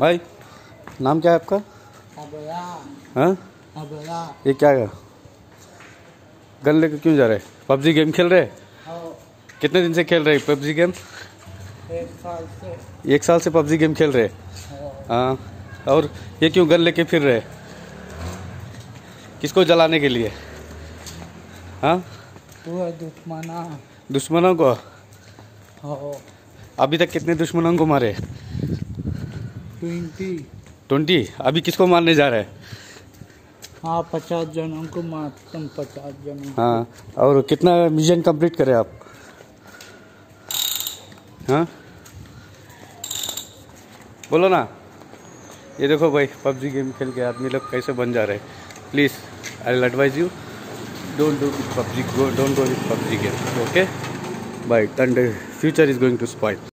भाई नाम क्या है आपका? हाँ? ये क्या है? गन लेके क्यों जा रहे? पबजी गेम खेल रहे? और कितने दिन से खेल रहे पबजी गेम? एक साल से। एक साल से पबजी गेम खेल रहे? और हाँ। और ये क्यों गन लेके फिर रहे? किसको जलाने के लिए? हाँ? दुश्मना। दुश्मनों को? अभी तक कितने दुश्मनों को मारे? ट्वेंटी। ट्वेंटी? अभी किसको मारने जा रहे हैं? हाँ पचास जनों को मारते हैं पचास जनों हाँ और कितना मिशन कंप्लीट करे आप? हाँ? बोलो ना। ये देखो भाई पबजी गेम खेल के आदमी लोग कैसे बन जा रहे हैं। Please I will advise you don't do PUBG don't go with PUBG game okay bye and future is going to spoil